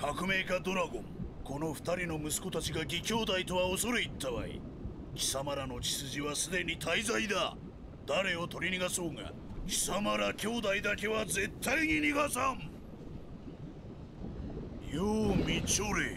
革命家ドラゴン。この二人の息子たちが義兄弟とは恐れ入ったわい。貴様らの血筋はすでに大罪だ。誰を取り逃がそうが貴様ら兄弟だけは絶対に逃がさん。よう見ちょれ。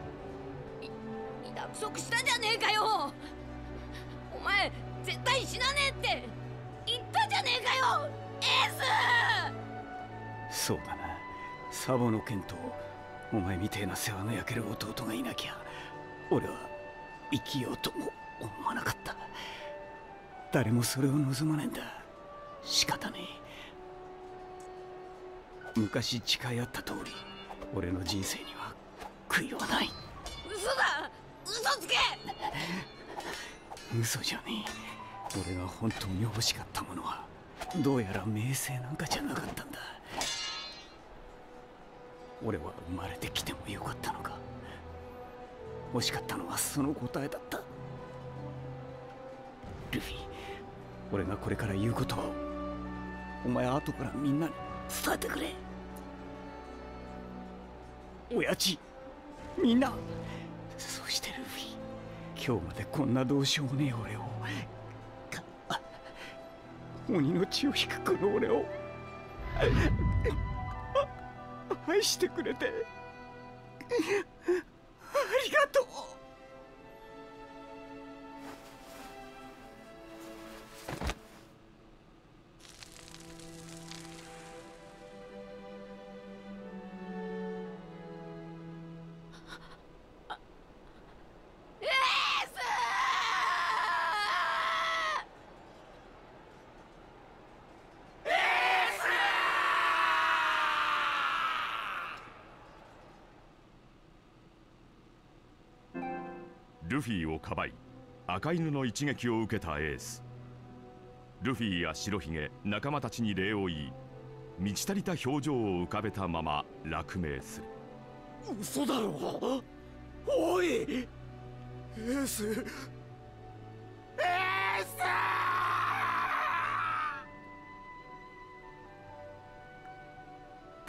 約束したじゃねえかよ。お前絶対死なねえって言ったじゃねえかよ。エース！そうだな。サボの剣とお前みてえな世話の焼ける弟がいなきゃ俺は生きようとも思わなかった。誰もそれを望まねえんだ。仕方ねえ。昔誓い合った通り俺の人生には悔いはない。嘘つけ嘘じゃねえ。俺が本当に欲しかったものはどうやら名声なんかじゃなかったんだ。俺は生まれてきてもよかったのか。欲しかったのはその答えだった。ルフィ俺がこれから言うことはお前後からみんなに伝えてくれ。親父みんな。そしてルフィ今日までこんなどうしようもねえ俺を。鬼の血を引くこの俺を。愛してくれて。ありがとう。ルフィをかばい赤犬の一撃を受けたエース。ルフィや白ひげ仲間たちに礼を言い満ち足りた表情を浮かべたまま落命する。嘘だろ？おい！エース！エ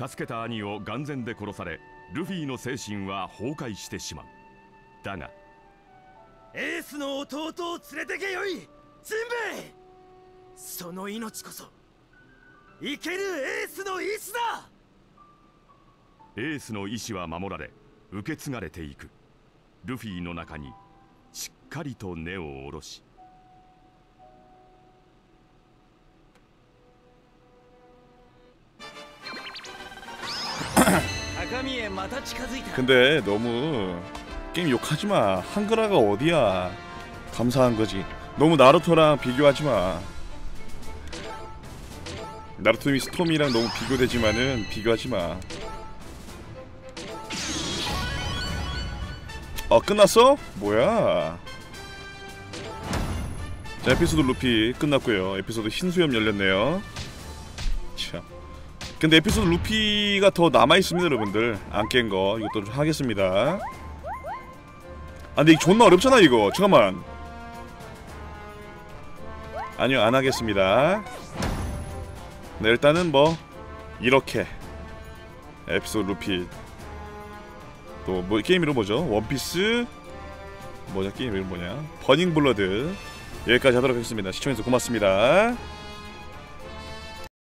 ー助けた兄を眼前で殺されルフィの精神は崩壊してしまう。だがエースの弟を連れてけよいジンベエその命こそ生けるエースの意志だエースの意志は守られ受け継がれていくルフィの中にしっかりと根を下ろし高見へまた近づいた 근데 너무 게임 욕하지 마. 한글화가 어디야? 감사한 거지. 너무 나루토랑 비교하지 마. 나루토미 스톰이랑 너무 비교되지만은 비교하지 마. 어 끝났어? 뭐야? 자 에피소드 루피 끝났고요. 에피소드 흰수염 열렸네요. 참. 근데 에피소드 루피가 더 남아 있습니다, 여러분들. 안 깬 거 이것도 좀 하겠습니다. 아 근데 존나 어렵잖아 이거. 잠깐만. 아니요 안 하겠습니다. 네 일단은 뭐 이렇게. 에피소드 루피 또 뭐 게임 이름 뭐죠? 원피스 뭐냐 게임 이름 뭐냐? 버닝 블러드 여기까지 하도록 하겠습니다. 시청해주셔서 고맙습니다